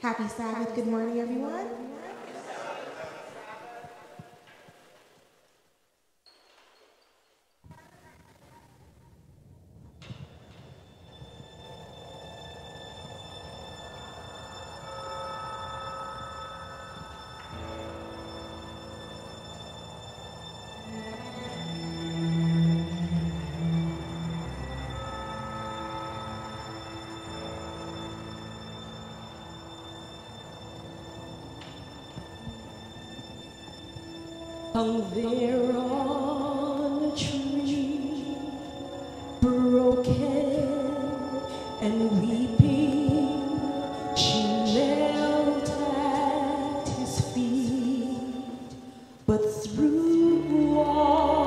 Happy Sabbath. Good morning, everyone. Hung there on a tree, broken and weeping, she knelt at his feet. But through all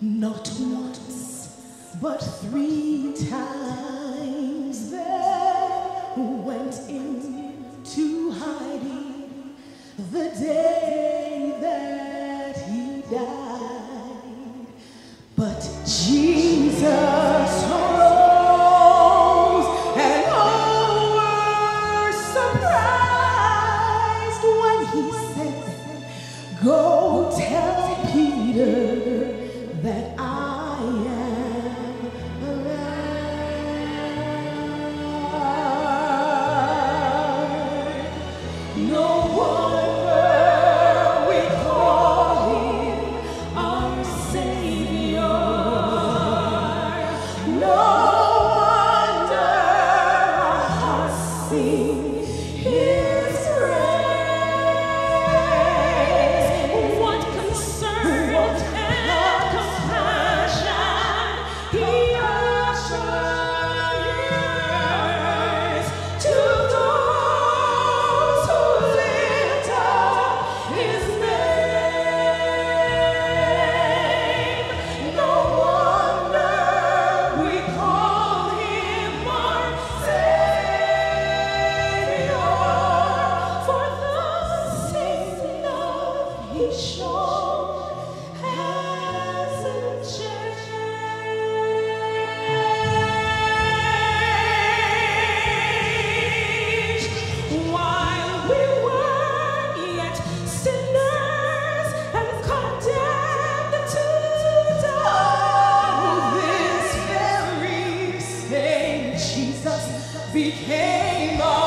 not once, but three times. Then went in into hiding the day that he died. But Jesus became a